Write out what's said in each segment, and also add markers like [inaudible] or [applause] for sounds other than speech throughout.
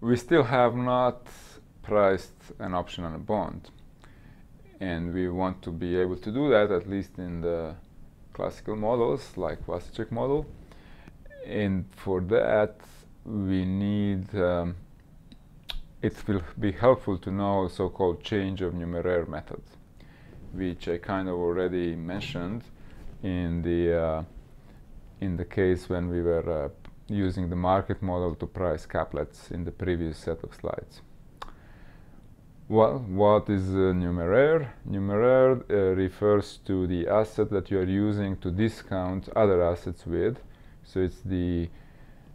we still have not priced an option on a bond. And we want to be able to do that at least in the classical models like Vasicek model. And for that, we need, um, it will be helpful to know so-called change of numeraire method, which I kind of already mentioned in the, uh, in the case when we were uh, using the market model to price caplets in the previous set of slides. Well, what is uh, numeraire? Numeraire uh, refers to the asset that you are using to discount other assets with. So it's the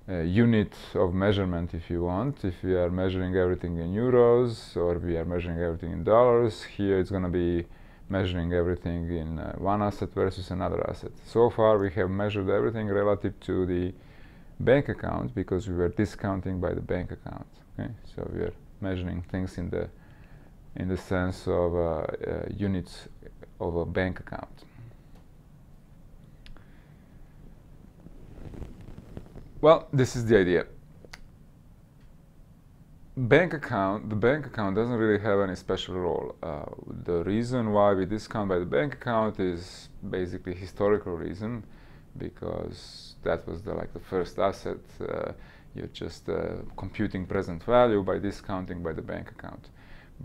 uh, unit of measurement if you want. If we are measuring everything in euros or we are measuring everything in dollars, here it's going to be measuring everything in uh, one asset versus another asset. So far we have measured everything relative to the bank account because we were discounting by the bank account. Okay? So we are measuring things in the in the sense of uh, uh, units of a bank account. Well, this is the idea. Bank account, the bank account doesn't really have any special role. Uh, the reason why we discount by the bank account is basically historical reason because that was the, like the first asset. Uh, you're just uh, computing present value by discounting by the bank account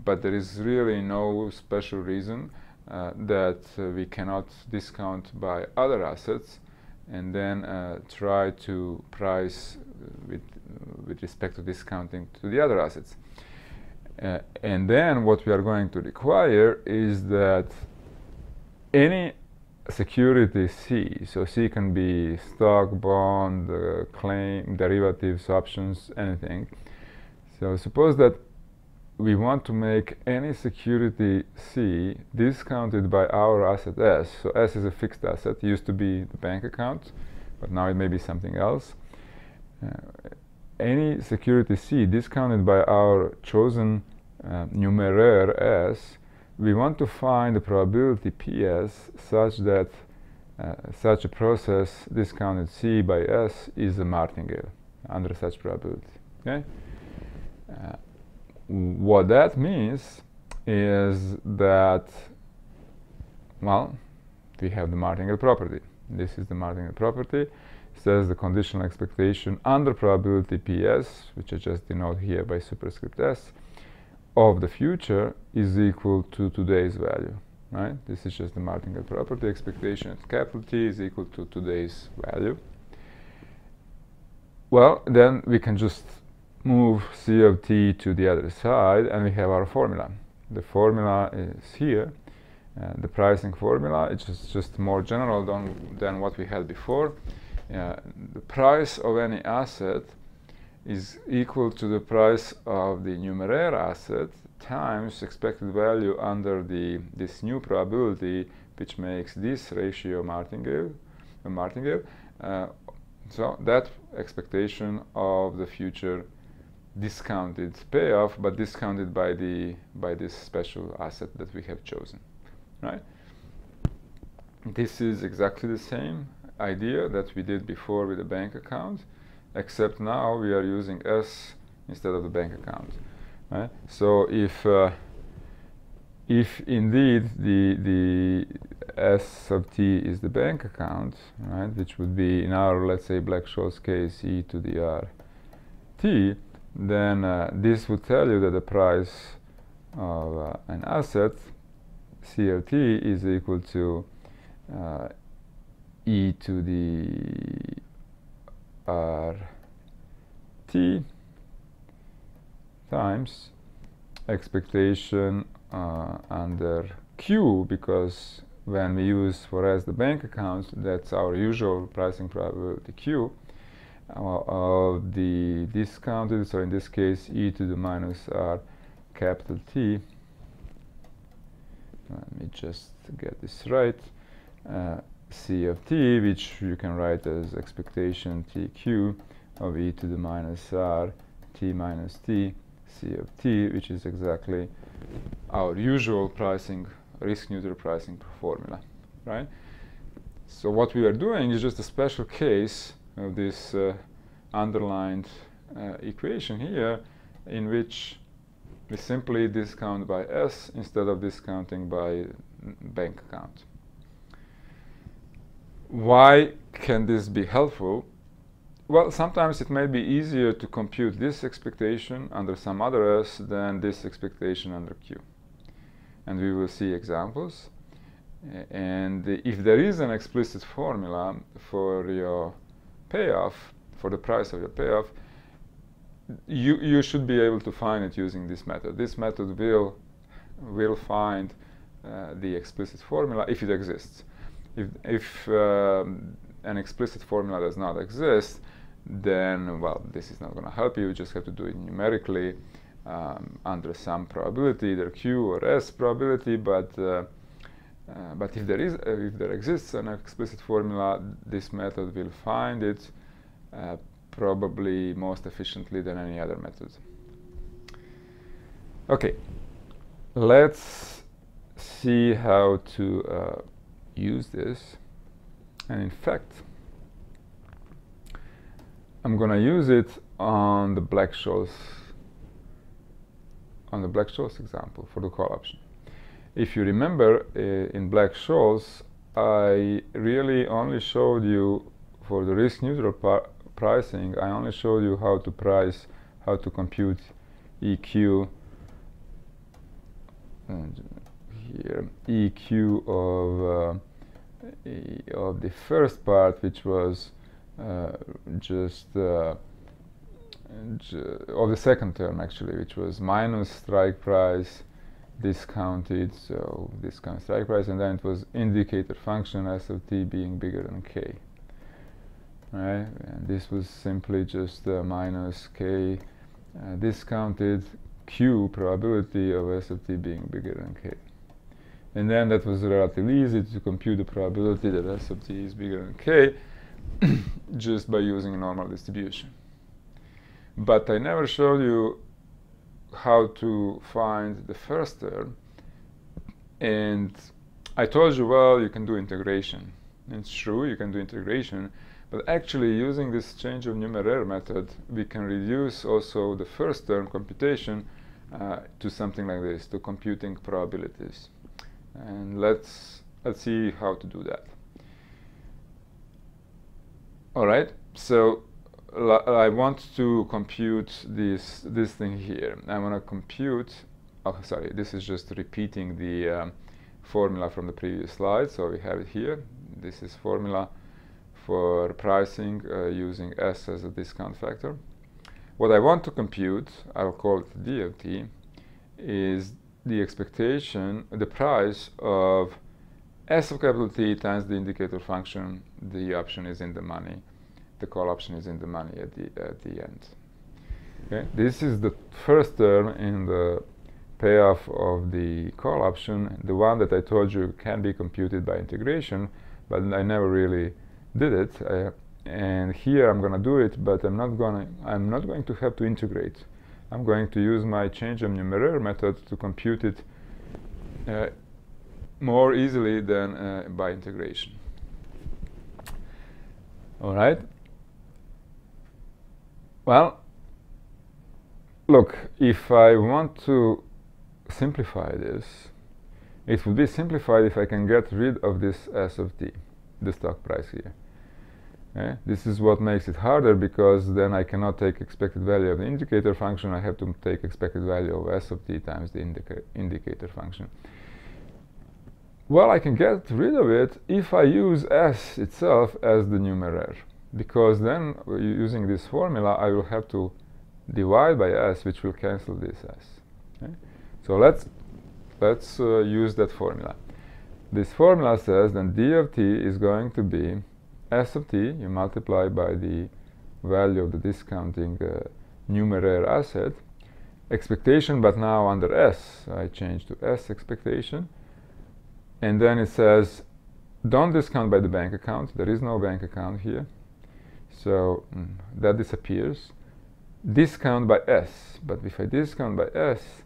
but there is really no special reason uh, that uh, we cannot discount by other assets and then uh, try to price with, with respect to discounting to the other assets. Uh, and then what we are going to require is that any security C, so C can be stock, bond, uh, claim, derivatives, options, anything. So suppose that we want to make any security C discounted by our asset S. So S is a fixed asset. It used to be the bank account, but now it may be something else. Uh, any security C discounted by our chosen uh, numeraire S, we want to find the probability PS such that uh, such a process discounted C by S is a martingale under such probability. Okay? Uh, what that means is that, well, we have the martingale property. This is the martingale property. It says the conditional expectation under probability PS, which I just denote here by superscript S, of the future is equal to today's value. Right? This is just the martingale property. Expectation at capital T is equal to today's value. Well, then we can just move C of t to the other side and we have our formula. The formula is here. Uh, the pricing formula it's just, just more general than, than what we had before. Uh, the price of any asset is equal to the price of the numeraire asset times expected value under the this new probability which makes this ratio martingale, a martingale. Uh, so that expectation of the future discounted payoff, but discounted by the by this special asset that we have chosen, right? This is exactly the same idea that we did before with the bank account, except now we are using S instead of the bank account, right? So if uh, if indeed the the S of t is the bank account, right, which would be in our let's say Black-Scholes case e to the r t, then uh, this would tell you that the price of uh, an asset, CLT, is equal to uh, e to the times expectation uh, under Q because when we use for S the bank account, that's our usual pricing probability Q of the discounted, so in this case e to the minus r capital T. Let me just get this right. Uh, C of t, which you can write as expectation tq of e to the minus r t minus t C of t, which is exactly our usual pricing, risk-neutral pricing formula, right? So what we are doing is just a special case of this uh, underlined uh, equation here in which we simply discount by S instead of discounting by bank account. Why can this be helpful? Well, sometimes it may be easier to compute this expectation under some other S than this expectation under Q. And we will see examples. And if there is an explicit formula for your payoff, for the price of your payoff, you, you should be able to find it using this method. This method will, will find uh, the explicit formula if it exists. If, if um, an explicit formula does not exist, then, well, this is not going to help you. You just have to do it numerically um, under some probability, either Q or S probability, but uh, uh, but if there is, uh, if there exists an explicit formula, this method will find it uh, probably most efficiently than any other method. Okay, let's see how to uh, use this. And in fact, I'm going to use it on the Black-Scholes on the Black-Scholes example for the call option. If you remember uh, in Black-Scholes, I really only showed you for the risk neutral pricing, I only showed you how to price, how to compute EQ here, EQ of uh, of the first part, which was just uh, of the second term actually, which was minus strike price discounted, so discount strike price, and then it was indicator function S of t being bigger than k. Right, and this was simply just uh, minus k uh, discounted q probability of S of t being bigger than k. And then that was relatively easy to compute the probability that S of t is bigger than k [clears throat] just by using a normal distribution. But I never showed you how to find the first term. And I told you, well, you can do integration. It's true, you can do integration. But actually, using this change of numeraire method, we can reduce also the first term computation uh, to something like this, to computing probabilities. And let's, let's see how to do that. All right, so I want to compute this this thing here. I want to compute. Oh, sorry. This is just repeating the um, formula from the previous slide. So we have it here. This is formula for pricing uh, using S as a discount factor. What I want to compute, I'll call it D of t, is the expectation, the price of S of capital T times the indicator function. The option is in the money the call option is in the money at the, at the end. Okay? This is the first term in the payoff of the call option, the one that I told you can be computed by integration, but I never really did it. I, and here I'm going to do it, but I'm not going to I'm not going to have to integrate. I'm going to use my change of numeraire method to compute it uh, more easily than uh, by integration. All right. Well, look, if I want to simplify this, it would be simplified if I can get rid of this S of t, the stock price here. Okay? This is what makes it harder because then I cannot take expected value of the indicator function. I have to take expected value of S of t times the indica indicator function. Well, I can get rid of it if I use S itself as the numeraire because then using this formula I will have to divide by s which will cancel this s. Okay? So let's let's uh, use that formula. This formula says that d of t is going to be s of t you multiply by the value of the discounting uh, numeraire asset expectation but now under s I change to s expectation and then it says don't discount by the bank account there is no bank account here so mm, that disappears. Discount by S, but if I discount by S,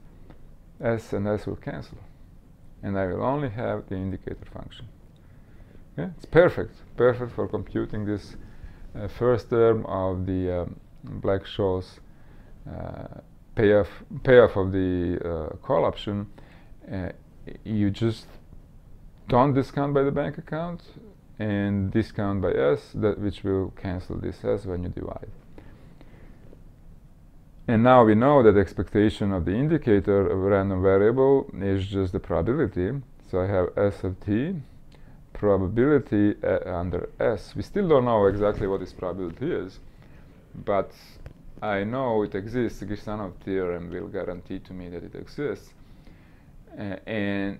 S and S will cancel. And I will only have the indicator function. Yeah, it's perfect, perfect for computing this uh, first term of the um, Black-Scholes uh, payoff, payoff of the uh, call option, uh, you just don't discount by the bank account and discount by S, that which will cancel this S when you divide. And now we know that expectation of the indicator of a random variable is just the probability. So I have S of t, probability uh, under S. We still don't know exactly what this probability is, but I know it exists. The Girsanov theorem will guarantee to me that it exists. Uh, and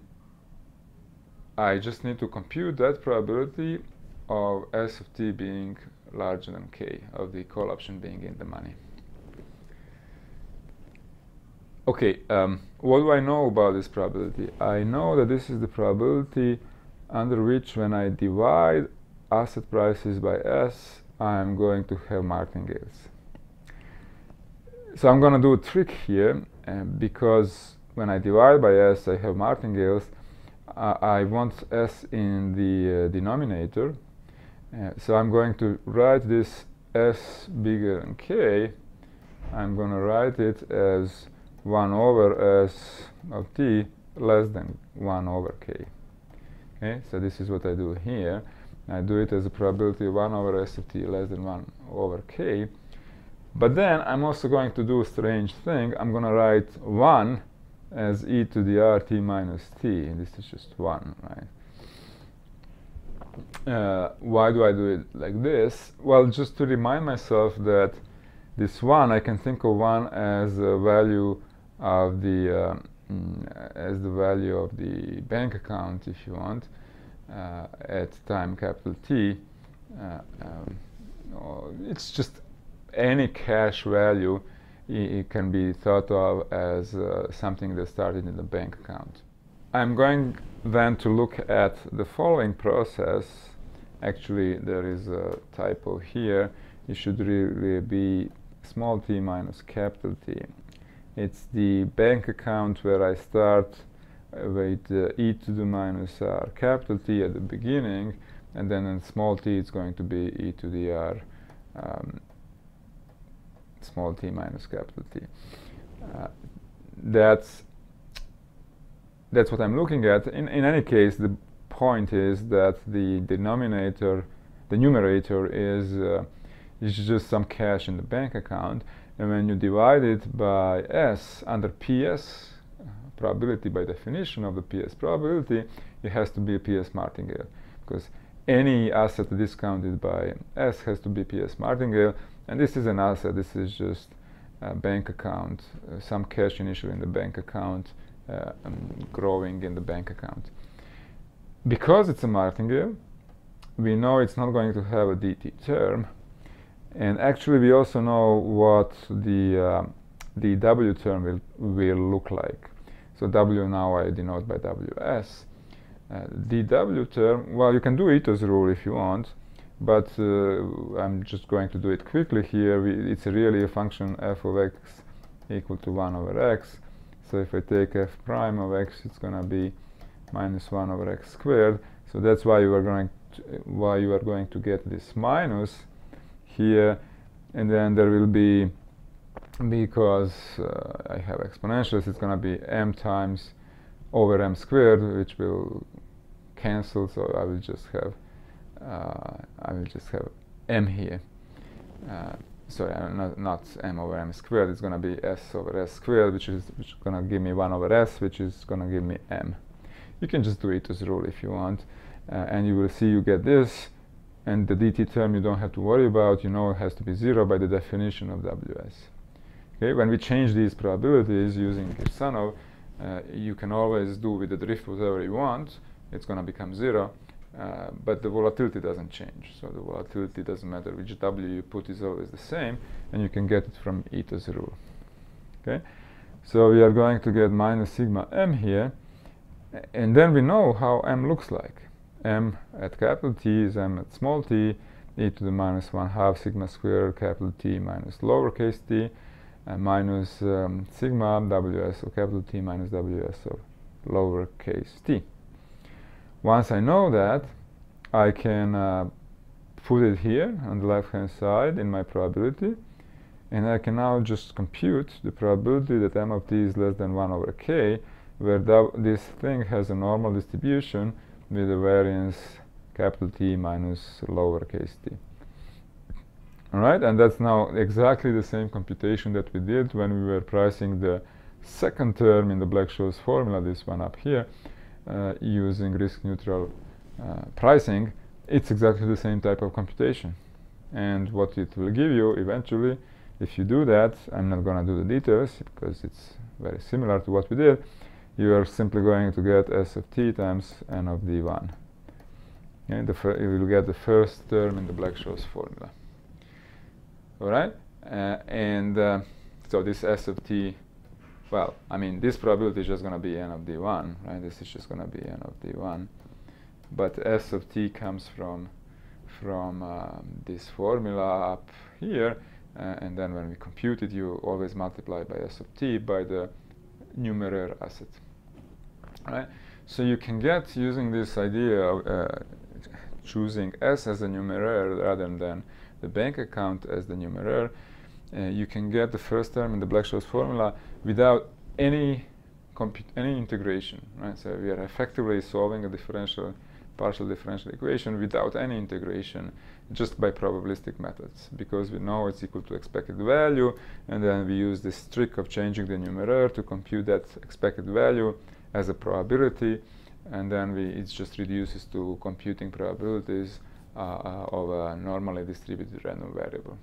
I just need to compute that probability of S of t being larger than k, of the call option being in the money. Okay, um, what do I know about this probability? I know that this is the probability under which when I divide asset prices by S, I'm going to have martingales. So I'm going to do a trick here uh, because when I divide by S, I have martingales. I want S in the uh, denominator. Uh, so I'm going to write this S bigger than K. I'm going to write it as 1 over s of t less than 1 over k. Okay, so this is what I do here. I do it as a probability 1 over s of t less than 1 over k. But then I'm also going to do a strange thing. I'm going to write 1 as e to the rt minus t. This is just 1, right? Uh, why do I do it like this? Well, just to remind myself that this 1, I can think of 1 as a value of the uh, mm, as the value of the bank account if you want uh, at time capital T uh, um, it's just any cash value it can be thought of as uh, something that started in the bank account. I'm going then to look at the following process. Actually, there is a typo here. It should really be small t minus capital T. It's the bank account where I start uh, with uh, e to the minus r capital T at the beginning, and then in small t it's going to be e to the r um, small t minus capital T. Uh, that's that's what I'm looking at. In, in any case, the point is that the denominator, the numerator is uh, is just some cash in the bank account, and when you divide it by S under PS, uh, probability by definition of the PS probability, it has to be a PS martingale. Because any asset discounted by S has to be PS martingale. And this is an asset, this is just a bank account, uh, some cash initially in the bank account, uh, um, growing in the bank account. Because it's a martingale, we know it's not going to have a DT term, and actually, we also know what the, uh, the W term will, will look like. So W now I denote by WS. Uh, the W term, well, you can do Ito's rule if you want, but uh, I'm just going to do it quickly here. We, it's really a function f of x equal to 1 over x. So if I take f prime of x, it's going to be minus 1 over x squared. So that's why you are going to, why you are going to get this minus here and then there will be because uh, I have exponentials it's going to be m times over m squared which will cancel so I will just have I will just have m here. Uh, sorry uh, not, not m over m squared. It's going to be s over s squared which is which is going to give me 1 over s which is going to give me m. You can just do it Ito's rule if you want. Uh, and you will see you get this. And the dt term you don't have to worry about, you know it has to be zero by the definition of Ws. Okay, when we change these probabilities using Girsanov, uh, you can always do with the drift whatever you want, it's going to become zero, uh, but the volatility doesn't change. So the volatility doesn't matter which W you put is always the same, and you can get it from Ito's rule. Okay, so we are going to get minus sigma m here, and then we know how m looks like m at capital T is m at small t, e to the minus 1 half sigma squared capital T minus lowercase t, and minus um, sigma ws of capital T minus ws of lowercase t. Once I know that, I can uh, put it here on the left hand side in my probability, and I can now just compute the probability that m of t is less than 1 over k, where this thing has a normal distribution with a variance capital T minus lowercase t. Alright, and that's now exactly the same computation that we did when we were pricing the second term in the Black-Scholes formula, this one up here, using risk-neutral uh, pricing. It's exactly the same type of computation. And what it will give you eventually if you do that, I'm not going to do the details because it's very similar to what we did, you are simply going to get S of t times n of d1. Okay, you will get the first term in the Black-Scholes formula. All right? Uh, and uh, so this S of t, well, I mean, this probability is just going to be n of d1, right? This is just going to be n of d1. But S of t comes from, from um, this formula up here, uh, and then when we compute it, you always multiply by s of t by the numerator asset. Right? So you can get using this idea of uh, choosing s as the numerator rather than the bank account as the numerator, uh, you can get the first term in the Black-Scholes formula without any any integration. Right? So we are effectively solving a differential partial differential equation without any integration just by probabilistic methods because we know it's equal to expected value and then we use this trick of changing the numerator to compute that expected value as a probability and then we, it just reduces to computing probabilities uh, uh, of a normally distributed random variable.